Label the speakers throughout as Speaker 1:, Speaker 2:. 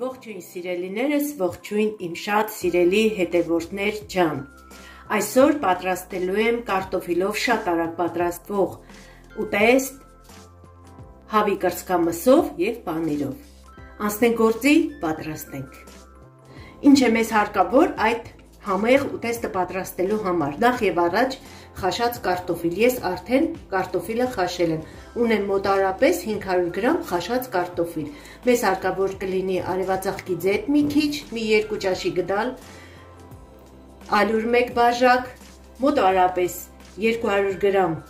Speaker 1: Ողջույն սիրելիներս, ողջույն իմ շատ սիրելի հետևորդներ ջան։ Այսօր պատրաստելու եմ կարտոֆիլով շատ արագ պատրաստվող ուտեստ հավի կրծքամսով եւ պանիրով։ Անցնենք գործի, պատրաստենք։ Ինչ է մեզ հարկավոր այդ համեղ ուտեստը պատրաստելու համար։ Նախ եւ առաջ խաշած կարտոֆիլ։ Ես արդեն կարտոֆիլը խաշել եմ։ Ունեմ մոտարապես 500 գրամ խաշած կարտոֆիլ։ Մեզ հարկավոր կլինի արևածաղկի ձետ մի քիչ, մի 2 ճաշի գդալ, ալյուր 1 բաժակ, մոտարապես 200 գրամ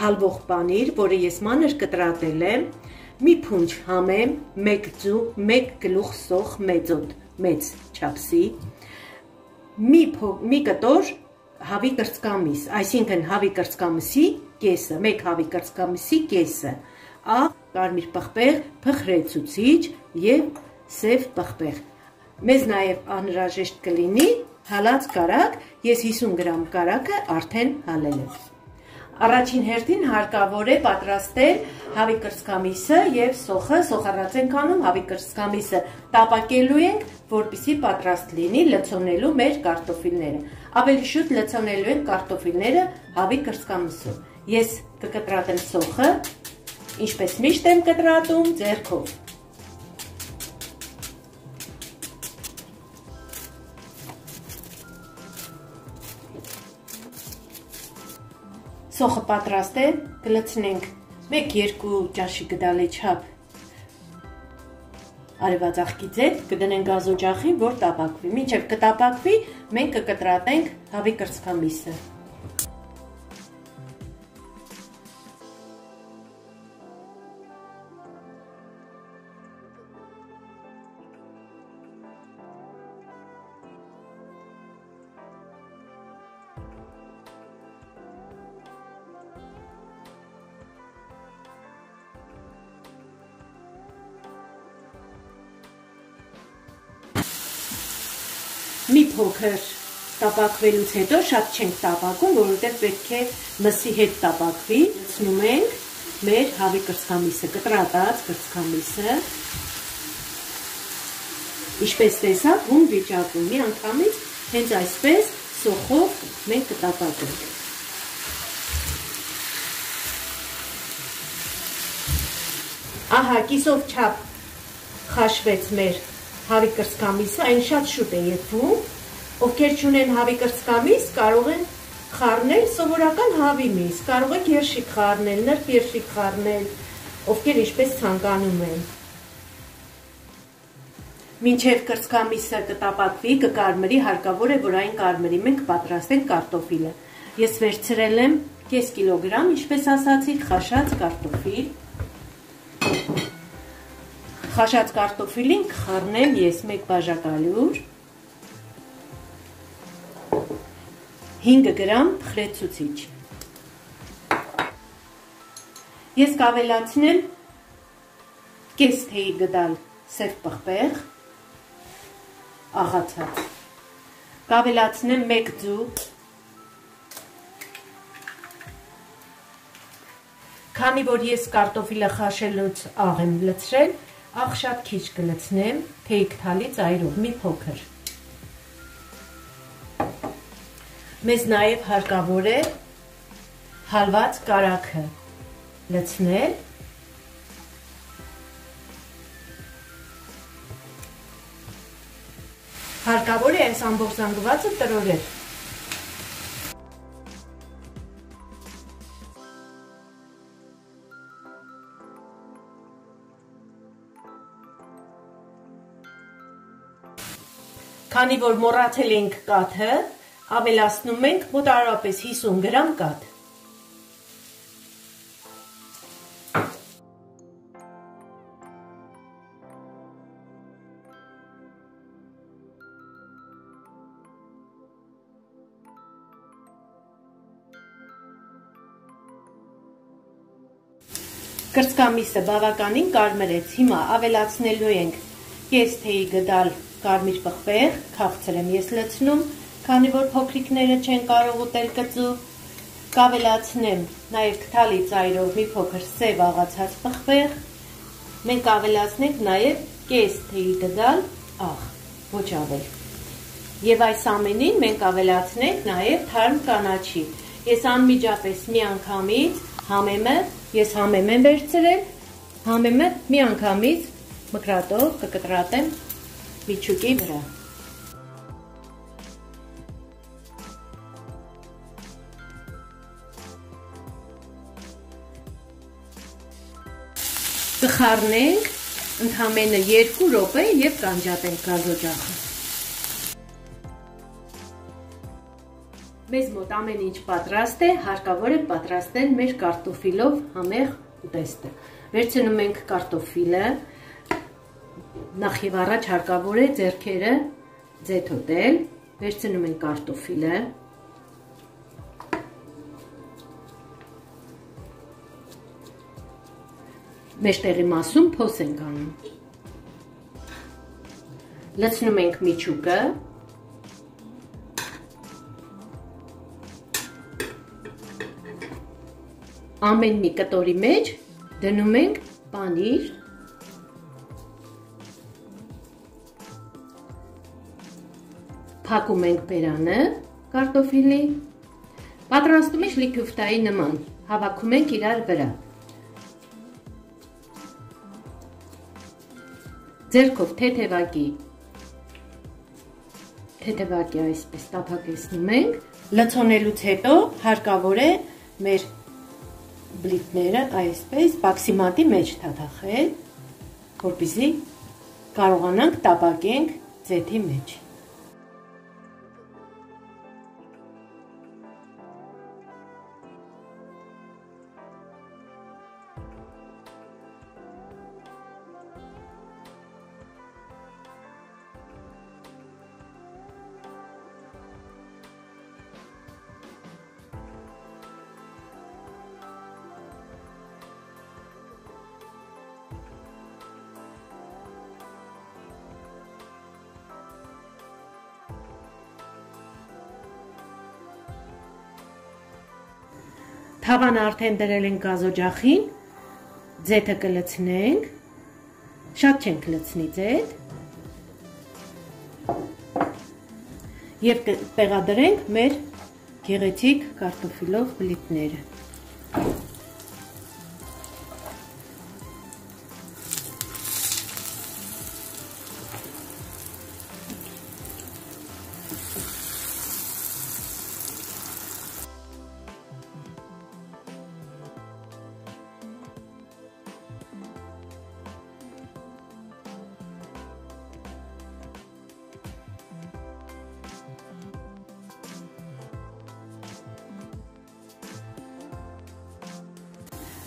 Speaker 1: հալվող պանիր, որը ես մանր կտրատել եմ, մի փունջ համեմ, 1 ձու, 1 գլուխ սոխ մեծոտ, մեծ չափսի, մի, մի կտոր հավի կրծկամիս, այսինքն հավի կրծկամսի կեսը, մեկ հավի կրծկամսի կեսը, աղ, կարմիր պղպեղ, փխրեցուցիչ եւ սև պղպեղ։ Մեզ նաեւ անհրաժեշտ կլինի հալած կարակ, ես 50 գրամ կարակը արդեն հալել եմ։ Առաջին հերթին հարկավոր է պատրաստել հավի կրծքամիսը եւ սոխը, սոխառած ենք անում, հավի կրծքամիսը տապակելու ենք, որպիսի պատրաստ լինի լցոնելու մեր կարտոֆիլները։ Ավելի շուտ լցոնելու ենք կարտոֆիլները հավի կրծքամիսով։ Ես կկտրատեմ սոխը, ինչպես միշտ եմ կտրատում, ձեռքով։ Սոխը պատրաստ է, կլցնենք 1-2 ճաշի գդալի չափ արևածաղկի ձետ, կդնենք գազօջախին, որ տապակվի։ Մինչև կտապակվի, մենք կկտրատենք հավի կրծքամիսը։ մի փոքր տապակվելուց հետո շատ չենք տապակում, որովհետև պետք է մսի հետ տապակվի։ Լցնում ենք մեր հավի կրծքամիսը, կտրատած կրծքամիսը։ Ինչպես տեսաք, հում վիճակում մի անգամից հենց այսպես սոխով մենք կտապակենք։ Ահա, կիսով չափ խաշվեց մեր հավի կրծքամիսը, այն շատ շուտ է եթվում, ովքեր չունեն հավի կրծքամիս, կարող են խառնել սովորական հավի միս, կարող եք երշիկ խառնել, նրբ երշիկ խառնել, ովքեր ինչպես ցանկանում են։ Մինչև կրծքամիսը կտապակվի, կկարմրի, հարկավոր է, որ այն կարմրի, մենք պատրաստենք կարտոֆիլը։ Ես վերցրել եմ կես կիլոգրամ, ինչպես ասացի, խաշած կարտոֆիլ, Խաշած կարտոֆիլին կխառնեմ ես մեկ բաժակ ալյուր, 5 գրամ խրեցուցիչ։ Ես կավելացնեմ կես թեյի գդալ սև պղպեղ, աղացած։ Կավելացնեմ մեկ ձու, Քանի որ ես կարտոֆիլը խաշելուց աղ եմ լցրել, աղ շատ քիչ կլցնեմ, թեյք թալի ծայրով, մի փոքր։ Մեզ նաև հարկավոր է հալված կարակը լցնել, հարկավոր է այս ամբողջ զանգվածը տրորել։ Քանի որ մոռացել ենք կաթը, ավելացնում ենք մոտարապես 50 գրամ կաթ։ Կրծքամիսը բավականին կարմրեց, հիմա ավելացնելու ենք կես թեյի գդալ կարմիր պղպեղ, քաղցր եմ ես լցնում, քանի որ փոքրիկները չեն կարող ուտել կծու, կավելացնեմ նաև քթալի ծայրով մի փոքր սև աղացած պղպեղ, մենք ավելացնենք նաև կես թեյի գդալ աղ, ոչ ավել։ Եվ այս ամենին մենք ավելացնենք նաև թարմ կանաչի։ Ես անմիջապես մի անգամից համեմը Ես համեմ եմ վերցրել, համեմը մի անգամից մկրատով կկտրատեմ միջուկի վրա։ Կխառնենք ընդամենը 2 րոպե եւ կանջատենք գազօջախը։ Մեզ մոտ ամեն ինչ պատրաստ է, հարկավոր է պատրաստել մեր կարտոֆիլով համեղ ուտեստը։ Վերցնում ենք կարտոֆիլը, նախ եւ առաջ հարկավոր է ձեռքերը ձեթոտել, վերցնում ենք կարտոֆիլը, մեջտեղի մասում փոս ենք անում։ Լցնում ենք միջուկը, ամեն մի կտորի մեջ դնում ենք պանիր, փակում ենք բերանը կարտոֆիլի, պատրաստում ենք լիքյուֆտայի նման, հավաքում ենք իրար վրա։ ձերքով թեթևակի թեթևակի այսպես տափակեցնում ենք, լցոնելուց հետո հարկավոր է մեր բլիթները այսպես բաքսիմատի մեջ թաթախել, որպիսի կարողանանք տապակենք ձեթի մեջ։ Թավանը արդեն դրել ենք գազօջախին, ձեթը կլցնենք, շատ չենք լցնի ձեթ, և պեղադրենք մեր գեղեցիկ կարտոֆիլով բլիթները։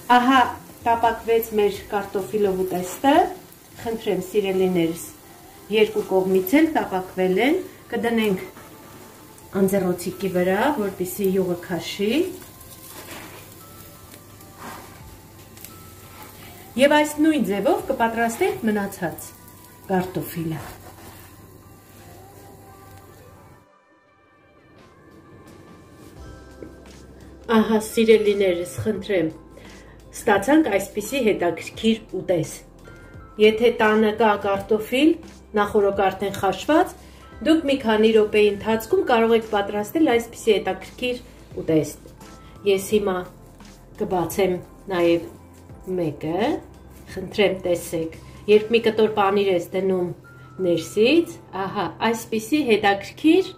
Speaker 1: Ահա տապակվեց մեր կարտոֆիլով ուտեստը, խնդրեմ սիրելիներս, երկու կողմից էլ տապակվել են, կդնենք անձեռոցիկի վրա, որպիսի յուղը քաշի, Եվ այս նույն ձևով կպատրաստենք մնացած կարտոֆիլը։ Ահա սիրելիներս, խնդրեմ, ստացանք այսպիսի հետաքրքիր ուտես։ Եթե տանը կա կարտոֆիլ, նախորոք արդեն խաշված, դուք մի քանի րոպեի ընթացքում կարող եք պատրաստել այսպիսի հետաքրքիր ուտեստ։ Ես հիմա կբացեմ նաև մեկը, խնդրեմ տեսեք, երբ մի կտոր պանիր ես դնում ներսից, ահա, այսպիսի հետաքրքիր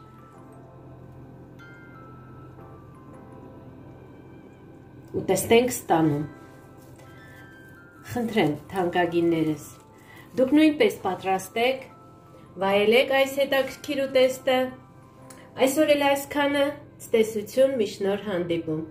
Speaker 1: ուտեստենք ստանում։ Խնդրեմ, թանկագիններս, դուք նույնպես պատրաստեք, վայելեք այս հետաքրքիր ուտեստը, այսօր էլ այսքանը, ցտեսություն, միշնոր հանդիպում։